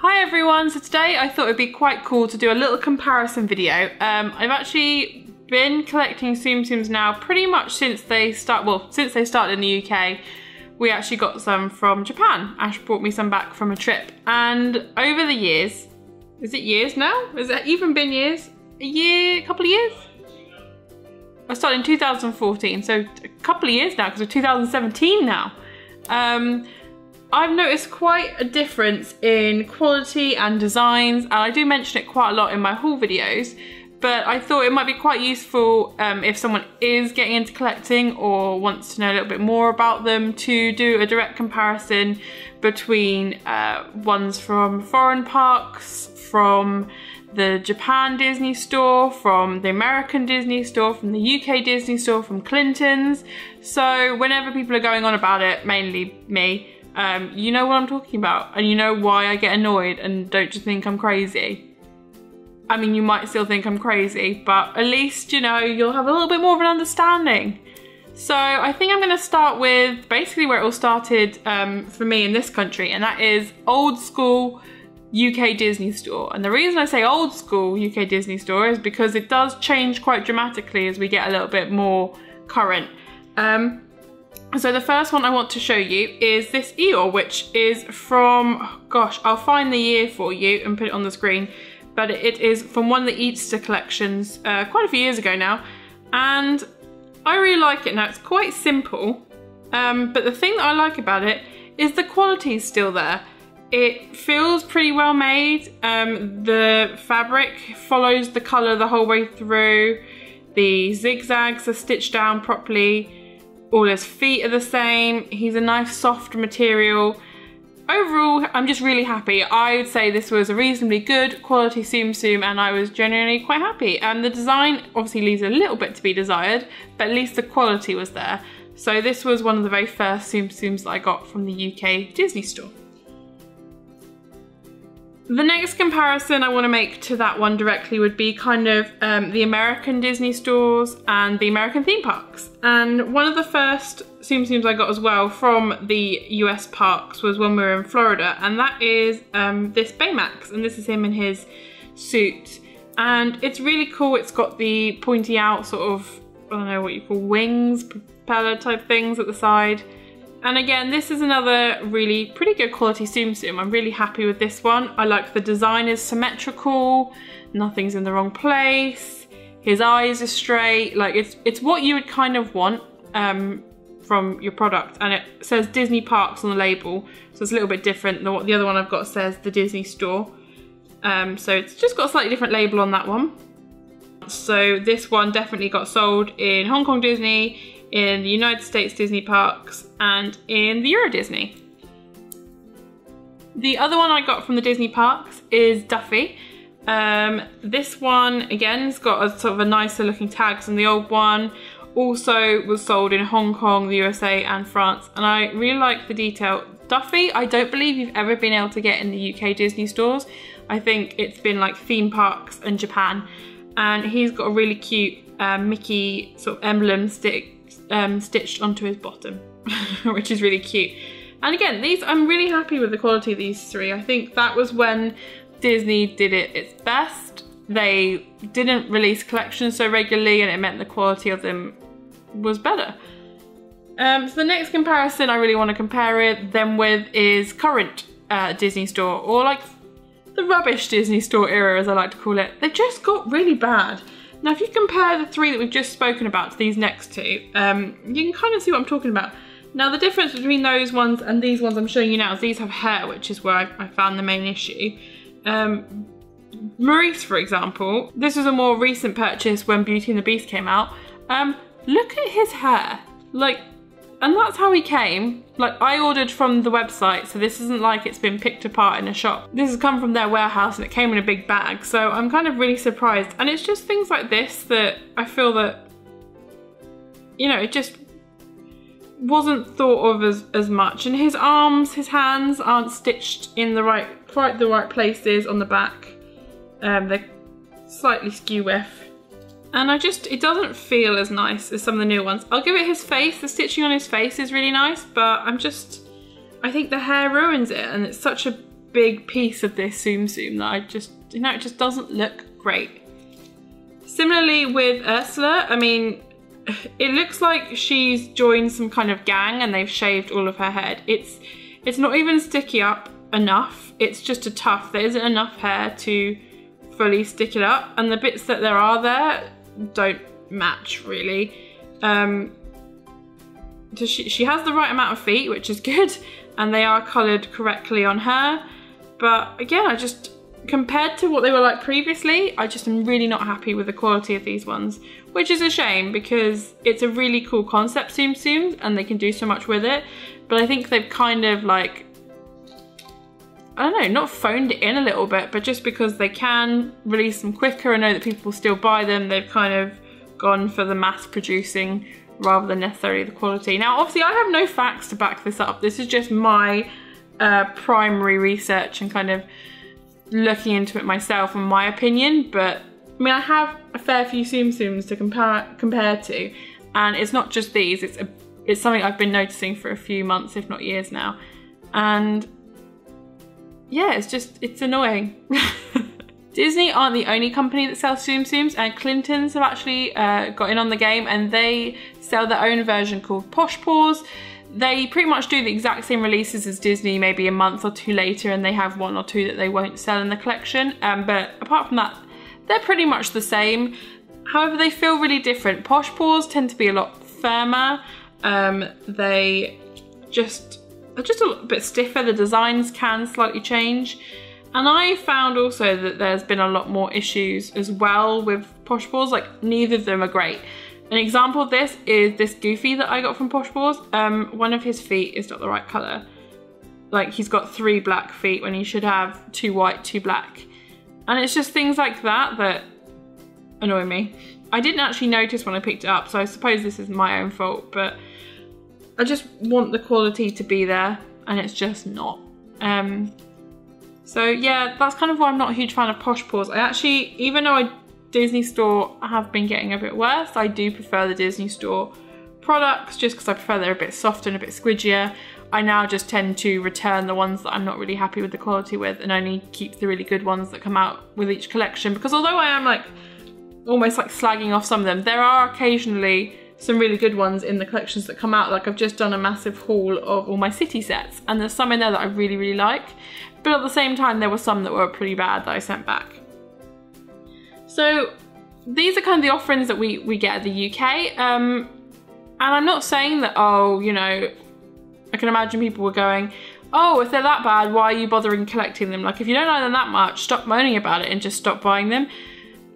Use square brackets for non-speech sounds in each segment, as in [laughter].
Hi everyone, so today I thought it'd be quite cool to do a little comparison video. Um, I've actually been collecting Tsum Tsums now pretty much since they start, well, since they started in the UK. We actually got some from Japan. Ash brought me some back from a trip. And over the years, is it years now? Has it even been years? A year, a couple of years? I started in 2014, so a couple of years now because we're 2017 now. Um, I've noticed quite a difference in quality and designs and I do mention it quite a lot in my haul videos but I thought it might be quite useful um, if someone is getting into collecting or wants to know a little bit more about them to do a direct comparison between uh, ones from foreign parks, from the Japan Disney store, from the American Disney store, from the UK Disney store, from Clinton's. So whenever people are going on about it, mainly me, um, you know what I'm talking about and you know why I get annoyed and don't just think I'm crazy. I mean, you might still think I'm crazy, but at least, you know, you'll have a little bit more of an understanding. So I think I'm gonna start with basically where it all started um, for me in this country, and that is old school UK Disney store. And the reason I say old school UK Disney store is because it does change quite dramatically as we get a little bit more current. Um, so the first one I want to show you is this Eeyore, which is from, gosh, I'll find the year for you and put it on the screen, but it is from one of the Easter collections uh, quite a few years ago now, and I really like it now. It's quite simple, um, but the thing that I like about it is the quality is still there. It feels pretty well made. Um, the fabric follows the colour the whole way through. The zigzags are stitched down properly all his feet are the same. He's a nice soft material. Overall, I'm just really happy. I would say this was a reasonably good quality Tsum Tsum and I was genuinely quite happy. And the design obviously leaves a little bit to be desired, but at least the quality was there. So this was one of the very first Tsum Tsums that I got from the UK Disney store. The next comparison I want to make to that one directly would be kind of um, the American Disney stores and the American theme parks. And one of the first Tsum Tsums I got as well from the US parks was when we were in Florida, and that is um, this Baymax, and this is him in his suit. And it's really cool, it's got the pointy out sort of, I don't know what you call wings, propeller type things at the side. And again, this is another really pretty good quality Tsum. I'm really happy with this one. I like the design is symmetrical, nothing's in the wrong place, his eyes are straight, like it's it's what you would kind of want um, from your product. And it says Disney Parks on the label, so it's a little bit different than what the other one I've got says the Disney Store. Um, so it's just got a slightly different label on that one. So this one definitely got sold in Hong Kong Disney, in the United States Disney parks and in the Euro Disney. The other one I got from the Disney parks is Duffy. Um, this one, again, has got a sort of a nicer looking tags than the old one. Also was sold in Hong Kong, the USA and France. And I really like the detail. Duffy, I don't believe you've ever been able to get in the UK Disney stores. I think it's been like theme parks and Japan. And he's got a really cute uh, Mickey sort of emblem stick um, stitched onto his bottom, [laughs] which is really cute. And again, these I'm really happy with the quality of these three. I think that was when Disney did it its best. They didn't release collections so regularly and it meant the quality of them was better. Um, so the next comparison I really want to compare it them with is current uh, Disney Store or like the rubbish Disney Store era as I like to call it. They just got really bad. Now if you compare the three that we've just spoken about to these next two, um, you can kind of see what I'm talking about. Now the difference between those ones and these ones I'm showing you now is these have hair, which is where I, I found the main issue. Um, Maurice, for example, this was a more recent purchase when Beauty and the Beast came out. Um, look at his hair. Like, and that's how he came. Like I ordered from the website, so this isn't like it's been picked apart in a shop. This has come from their warehouse and it came in a big bag. So I'm kind of really surprised. And it's just things like this that I feel that, you know, it just wasn't thought of as, as much. And his arms, his hands aren't stitched in the right, quite the right places on the back. Um, they're slightly skew with. And I just, it doesn't feel as nice as some of the new ones. I'll give it his face, the stitching on his face is really nice, but I'm just, I think the hair ruins it and it's such a big piece of this Tsum Tsum that I just, you know, it just doesn't look great. Similarly with Ursula, I mean, it looks like she's joined some kind of gang and they've shaved all of her head. It's it's not even sticky up enough. It's just a tuft. There isn't enough hair to fully stick it up. And the bits that there are there don't match really. Um, so she, she has the right amount of feet, which is good. [laughs] And they are coloured correctly on her. But again, I just, compared to what they were like previously, I just am really not happy with the quality of these ones, which is a shame because it's a really cool concept Tsum Tsum and they can do so much with it. But I think they've kind of like, I don't know, not phoned it in a little bit, but just because they can release them quicker and know that people still buy them, they've kind of gone for the mass producing rather than necessarily the quality. Now, obviously I have no facts to back this up. This is just my uh, primary research and kind of looking into it myself and my opinion, but I mean, I have a fair few Tsum Tsums to compare compare to, and it's not just these, it's a it's something I've been noticing for a few months, if not years now. And yeah, it's just, it's annoying. [laughs] Disney aren't the only company that sells Tsum Tsums and Clinton's have actually uh, got in on the game and they sell their own version called Posh Paws. They pretty much do the exact same releases as Disney, maybe a month or two later, and they have one or two that they won't sell in the collection. Um, but apart from that, they're pretty much the same. However, they feel really different. Posh Paws tend to be a lot firmer um, they just are just a bit stiffer. The designs can slightly change. And I found also that there's been a lot more issues as well with Posh Paws. Like neither of them are great. An example of this is this Goofy that I got from Posh Paws. Um, one of his feet is not the right colour. Like he's got three black feet when he should have two white, two black. And it's just things like that that annoy me. I didn't actually notice when I picked it up, so I suppose this is my own fault, but I just want the quality to be there and it's just not. Um, so yeah, that's kind of why I'm not a huge fan of Posh Paws. I actually, even though I Disney Store have been getting a bit worse, I do prefer the Disney Store products just because I prefer they're a bit softer and a bit squidgier. I now just tend to return the ones that I'm not really happy with the quality with and only keep the really good ones that come out with each collection because although I am like almost like slagging off some of them, there are occasionally some really good ones in the collections that come out. Like I've just done a massive haul of all my city sets and there's some in there that I really, really like. But at the same time, there were some that were pretty bad that I sent back. So these are kind of the offerings that we, we get at the UK. Um, and I'm not saying that, oh, you know, I can imagine people were going, oh, if they're that bad, why are you bothering collecting them? Like, if you don't like them that much, stop moaning about it and just stop buying them.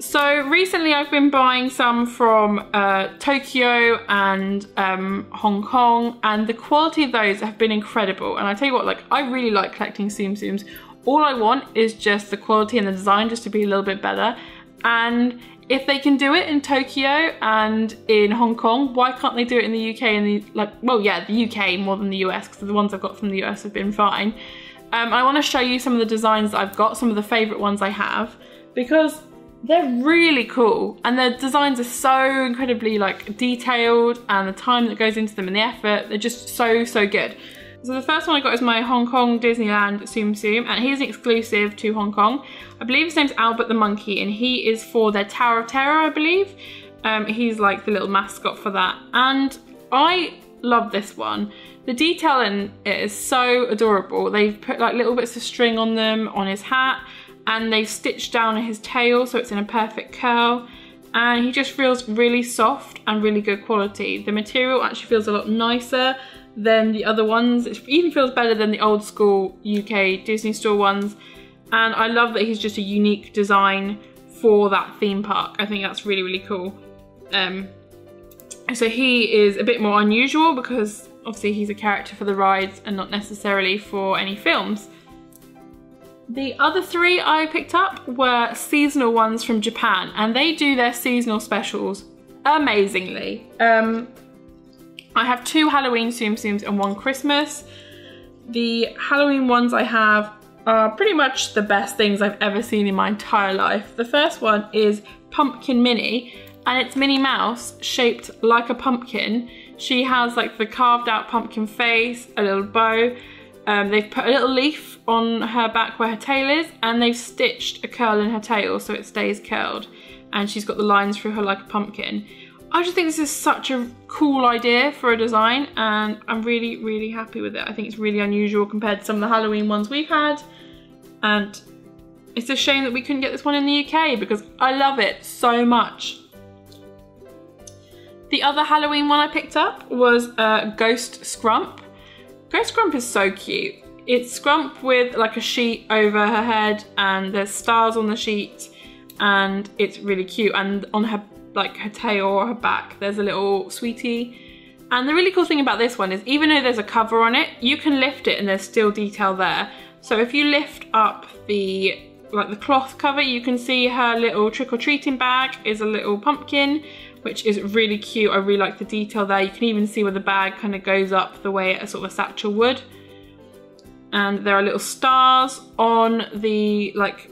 So recently I've been buying some from uh, Tokyo and um, Hong Kong and the quality of those have been incredible. And I tell you what, like I really like collecting Tsum Tsums. All I want is just the quality and the design just to be a little bit better. And if they can do it in Tokyo and in Hong Kong, why can't they do it in the UK and the, like, well, yeah, the UK more than the US because the ones I've got from the US have been fine. Um, I want to show you some of the designs that I've got, some of the favorite ones I have, because they're really cool and the designs are so incredibly like detailed and the time that goes into them and the effort, they're just so, so good. So the first one I got is my Hong Kong Disneyland Tsum Tsum and he's an exclusive to Hong Kong. I believe his name's Albert the Monkey and he is for their Tower of Terror, I believe. Um, he's like the little mascot for that. And I love this one. The detail in it is so adorable. They've put like little bits of string on them, on his hat and they've stitched down his tail so it's in a perfect curl and he just feels really soft and really good quality. The material actually feels a lot nicer than the other ones. It even feels better than the old school UK Disney store ones. And I love that he's just a unique design for that theme park. I think that's really, really cool. Um, so he is a bit more unusual because obviously he's a character for the rides and not necessarily for any films. The other three I picked up were seasonal ones from Japan and they do their seasonal specials amazingly. Um, I have two Halloween Tsum and one Christmas. The Halloween ones I have are pretty much the best things I've ever seen in my entire life. The first one is Pumpkin Minnie, and it's Minnie Mouse shaped like a pumpkin. She has like the carved out pumpkin face, a little bow, Um, they've put a little leaf on her back where her tail is and they've stitched a curl in her tail so it stays curled and she's got the lines through her like a pumpkin. I just think this is such a cool idea for a design and I'm really, really happy with it. I think it's really unusual compared to some of the Halloween ones we've had. And it's a shame that we couldn't get this one in the UK because I love it so much. The other Halloween one I picked up was uh, Ghost Scrump. Ghost Scrump is so cute. It's Scrump with like a sheet over her head and there's stars on the sheet and it's really cute. And on her like her tail or her back there's a little sweetie. And the really cool thing about this one is even though there's a cover on it you can lift it and there's still detail there. So if you lift up the like the cloth cover you can see her little trick-or-treating bag is a little pumpkin which is really cute. I really like the detail there. You can even see where the bag kind of goes up the way a sort of a satchel would and there are little stars on the like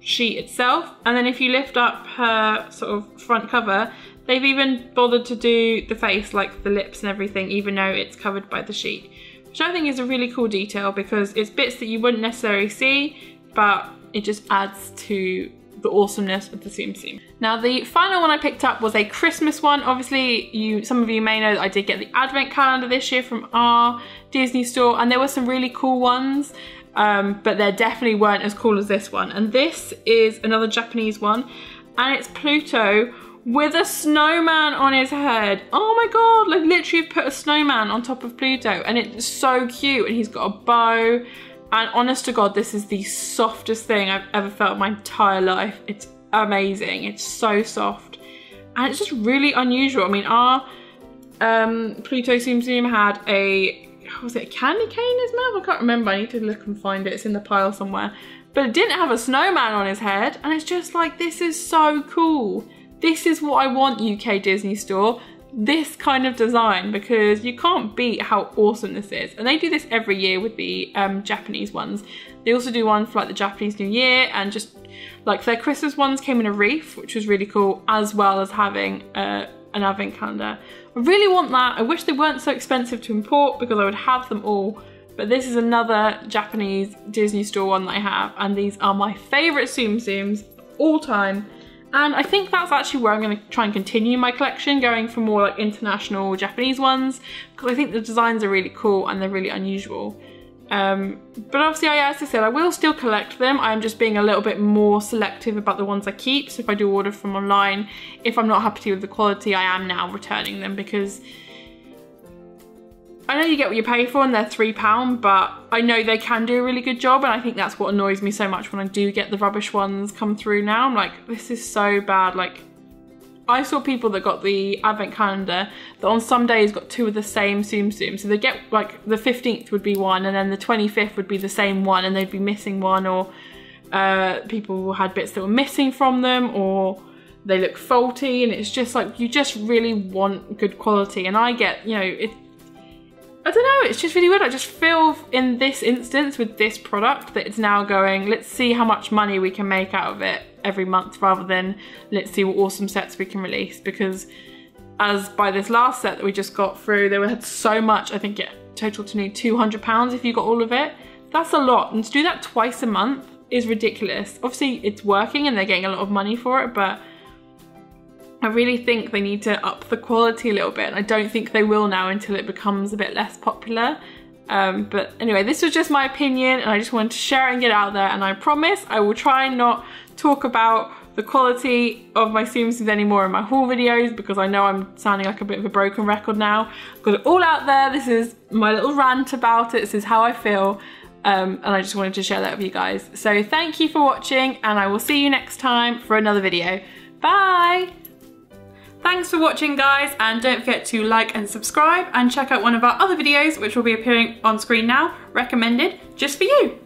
sheet itself. And then if you lift up her sort of front cover, they've even bothered to do the face, like the lips and everything, even though it's covered by the sheet. Which I think is a really cool detail because it's bits that you wouldn't necessarily see, but it just adds to the awesomeness of the Tsum Tsum. Now the final one I picked up was a Christmas one. Obviously, you some of you may know that I did get the advent calendar this year from our Disney store and there were some really cool ones um, but they definitely weren't as cool as this one. And this is another Japanese one, and it's Pluto with a snowman on his head. Oh my god, like literally put a snowman on top of Pluto, and it's so cute, and he's got a bow, and honest to god, this is the softest thing I've ever felt in my entire life. It's amazing, it's so soft, and it's just really unusual. I mean, our um, Pluto Tsum Tsum had a was it a candy cane his mouth? I can't remember. I need to look and find it. It's in the pile somewhere. But it didn't have a snowman on his head. And it's just like, this is so cool. This is what I want UK Disney Store. This kind of design because you can't beat how awesome this is. And they do this every year with the um, Japanese ones. They also do one for like the Japanese New Year and just like their Christmas ones came in a wreath, which was really cool, as well as having uh, an advent calendar. I really want that. I wish they weren't so expensive to import because I would have them all. But this is another Japanese Disney store one that I have. And these are my favorite Tsum Tsums all time. And I think that's actually where I'm going to try and continue my collection, going for more like international Japanese ones, because I think the designs are really cool and they're really unusual. Um, but obviously, I, as I said, I will still collect them. I'm just being a little bit more selective about the ones I keep. So if I do order from online, if I'm not happy with the quality, I am now returning them because I know you get what you pay for and they're £3, but I know they can do a really good job and I think that's what annoys me so much when I do get the rubbish ones come through now. I'm like, this is so bad. Like, I saw people that got the advent calendar that on some days got two of the same Tsum Tsum. So they get like the 15th would be one and then the 25th would be the same one and they'd be missing one or uh, people had bits that were missing from them or they look faulty and it's just like you just really want good quality and I get you know it I don't know it's just really weird I just feel in this instance with this product that it's now going let's see how much money we can make out of it every month rather than let's see what awesome sets we can release because as by this last set that we just got through, they were had so much, I think it total to need 200 pounds if you got all of it. That's a lot and to do that twice a month is ridiculous. Obviously it's working and they're getting a lot of money for it, but I really think they need to up the quality a little bit and I don't think they will now until it becomes a bit less popular. Um, but anyway, this was just my opinion and I just wanted to share and get out there and I promise I will try not talk about the quality of my Tsum anymore in my haul videos because I know I'm sounding like a bit of a broken record now. I've got it all out there. This is my little rant about it. This is how I feel. Um, and I just wanted to share that with you guys. So thank you for watching and I will see you next time for another video. Bye! Thanks for watching guys and don't forget to like and subscribe and check out one of our other videos which will be appearing on screen now, recommended just for you.